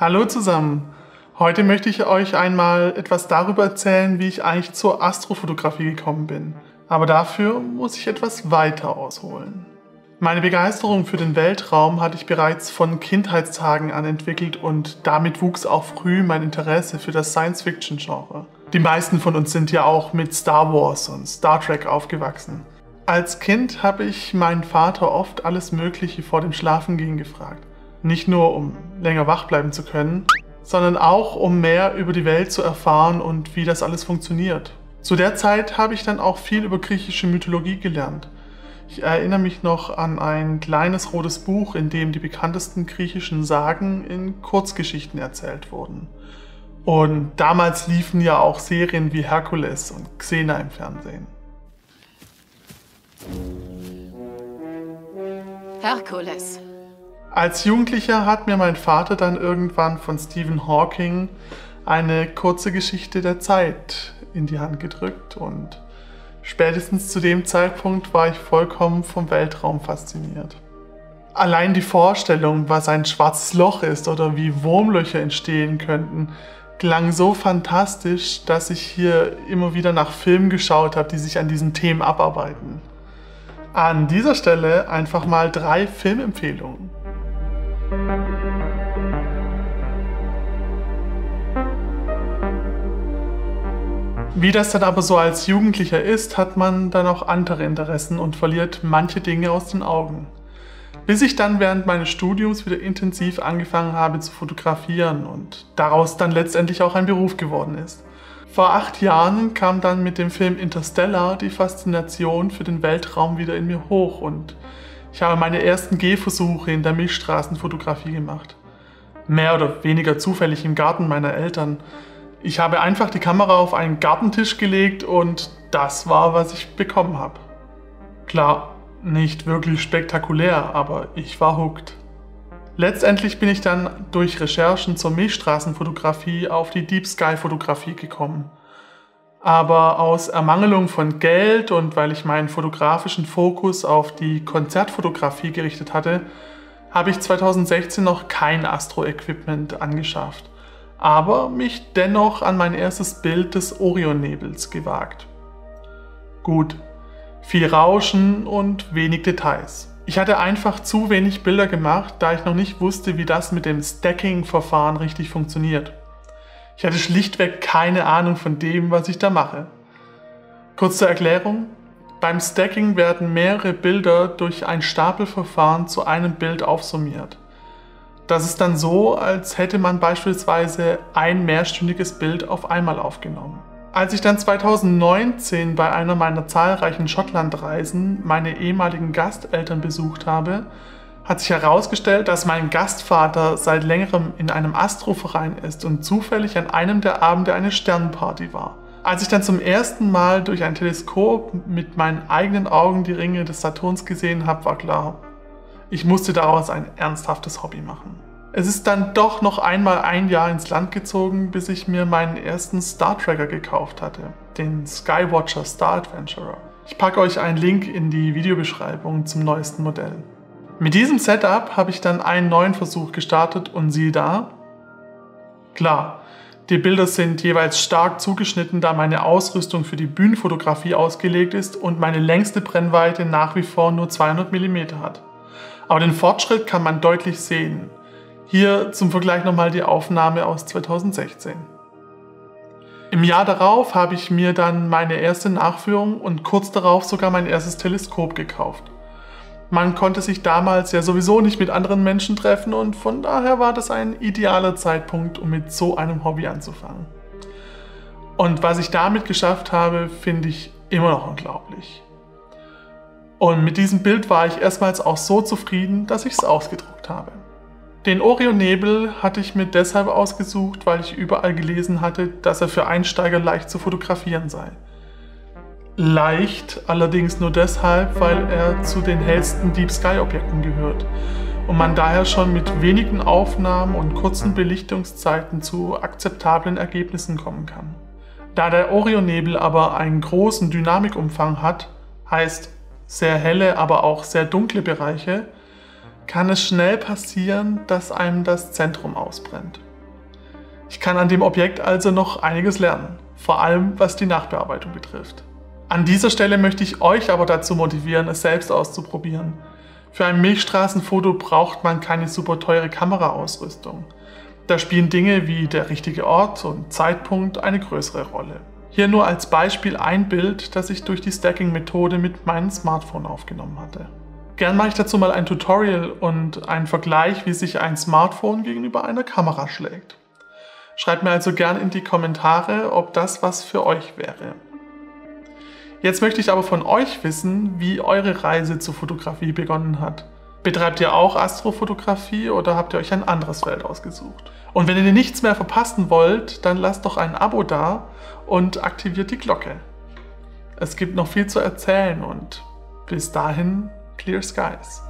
Hallo zusammen. Heute möchte ich euch einmal etwas darüber erzählen, wie ich eigentlich zur Astrofotografie gekommen bin. Aber dafür muss ich etwas weiter ausholen. Meine Begeisterung für den Weltraum hatte ich bereits von Kindheitstagen an entwickelt und damit wuchs auch früh mein Interesse für das Science-Fiction-Genre. Die meisten von uns sind ja auch mit Star Wars und Star Trek aufgewachsen. Als Kind habe ich meinen Vater oft alles Mögliche vor dem Schlafengehen gefragt. Nicht nur, um länger wach bleiben zu können, sondern auch, um mehr über die Welt zu erfahren und wie das alles funktioniert. Zu der Zeit habe ich dann auch viel über griechische Mythologie gelernt. Ich erinnere mich noch an ein kleines rotes Buch, in dem die bekanntesten griechischen Sagen in Kurzgeschichten erzählt wurden. Und damals liefen ja auch Serien wie Herkules und Xena im Fernsehen. Herkules. Als Jugendlicher hat mir mein Vater dann irgendwann von Stephen Hawking eine kurze Geschichte der Zeit in die Hand gedrückt und Spätestens zu dem Zeitpunkt war ich vollkommen vom Weltraum fasziniert. Allein die Vorstellung, was ein schwarzes Loch ist oder wie Wurmlöcher entstehen könnten, klang so fantastisch, dass ich hier immer wieder nach Filmen geschaut habe, die sich an diesen Themen abarbeiten. An dieser Stelle einfach mal drei Filmempfehlungen. Wie das dann aber so als Jugendlicher ist, hat man dann auch andere Interessen und verliert manche Dinge aus den Augen. Bis ich dann während meines Studiums wieder intensiv angefangen habe zu fotografieren und daraus dann letztendlich auch ein Beruf geworden ist. Vor acht Jahren kam dann mit dem Film Interstellar die Faszination für den Weltraum wieder in mir hoch und ich habe meine ersten Gehversuche in der Milchstraßenfotografie gemacht. Mehr oder weniger zufällig im Garten meiner Eltern, ich habe einfach die Kamera auf einen Gartentisch gelegt und das war, was ich bekommen habe. Klar, nicht wirklich spektakulär, aber ich war hooked. Letztendlich bin ich dann durch Recherchen zur Milchstraßenfotografie auf die Deep Sky Fotografie gekommen. Aber aus Ermangelung von Geld und weil ich meinen fotografischen Fokus auf die Konzertfotografie gerichtet hatte, habe ich 2016 noch kein Astro-Equipment angeschafft aber mich dennoch an mein erstes Bild des Orionnebels gewagt. Gut, viel Rauschen und wenig Details. Ich hatte einfach zu wenig Bilder gemacht, da ich noch nicht wusste, wie das mit dem Stacking-Verfahren richtig funktioniert. Ich hatte schlichtweg keine Ahnung von dem, was ich da mache. Kurz zur Erklärung. Beim Stacking werden mehrere Bilder durch ein Stapelverfahren zu einem Bild aufsummiert. Das ist dann so, als hätte man beispielsweise ein mehrstündiges Bild auf einmal aufgenommen. Als ich dann 2019 bei einer meiner zahlreichen Schottlandreisen meine ehemaligen Gasteltern besucht habe, hat sich herausgestellt, dass mein Gastvater seit längerem in einem Astroverein ist und zufällig an einem der Abende eine Sternenparty war. Als ich dann zum ersten Mal durch ein Teleskop mit meinen eigenen Augen die Ringe des Saturns gesehen habe, war klar, ich musste daraus ein ernsthaftes Hobby machen. Es ist dann doch noch einmal ein Jahr ins Land gezogen, bis ich mir meinen ersten Star Tracker gekauft hatte, den Skywatcher Star Adventurer. Ich packe euch einen Link in die Videobeschreibung zum neuesten Modell. Mit diesem Setup habe ich dann einen neuen Versuch gestartet und siehe da. Klar, die Bilder sind jeweils stark zugeschnitten, da meine Ausrüstung für die Bühnenfotografie ausgelegt ist und meine längste Brennweite nach wie vor nur 200 mm hat. Aber den Fortschritt kann man deutlich sehen. Hier zum Vergleich nochmal die Aufnahme aus 2016. Im Jahr darauf habe ich mir dann meine erste Nachführung und kurz darauf sogar mein erstes Teleskop gekauft. Man konnte sich damals ja sowieso nicht mit anderen Menschen treffen und von daher war das ein idealer Zeitpunkt, um mit so einem Hobby anzufangen. Und was ich damit geschafft habe, finde ich immer noch unglaublich. Und mit diesem Bild war ich erstmals auch so zufrieden, dass ich es ausgedruckt habe. Den Orionnebel hatte ich mir deshalb ausgesucht, weil ich überall gelesen hatte, dass er für Einsteiger leicht zu fotografieren sei. Leicht allerdings nur deshalb, weil er zu den hellsten Deep Sky Objekten gehört und man daher schon mit wenigen Aufnahmen und kurzen Belichtungszeiten zu akzeptablen Ergebnissen kommen kann. Da der Orionnebel aber einen großen Dynamikumfang hat, heißt sehr helle, aber auch sehr dunkle Bereiche, kann es schnell passieren, dass einem das Zentrum ausbrennt. Ich kann an dem Objekt also noch einiges lernen, vor allem was die Nachbearbeitung betrifft. An dieser Stelle möchte ich euch aber dazu motivieren, es selbst auszuprobieren. Für ein Milchstraßenfoto braucht man keine super teure Kameraausrüstung. Da spielen Dinge wie der richtige Ort und Zeitpunkt eine größere Rolle. Hier nur als Beispiel ein Bild, das ich durch die Stacking-Methode mit meinem Smartphone aufgenommen hatte. Gern mache ich dazu mal ein Tutorial und einen Vergleich, wie sich ein Smartphone gegenüber einer Kamera schlägt. Schreibt mir also gern in die Kommentare, ob das was für euch wäre. Jetzt möchte ich aber von euch wissen, wie eure Reise zur Fotografie begonnen hat. Betreibt ihr auch Astrofotografie oder habt ihr euch ein anderes Feld ausgesucht? Und wenn ihr nichts mehr verpassen wollt, dann lasst doch ein Abo da und aktiviert die Glocke. Es gibt noch viel zu erzählen und bis dahin, clear skies.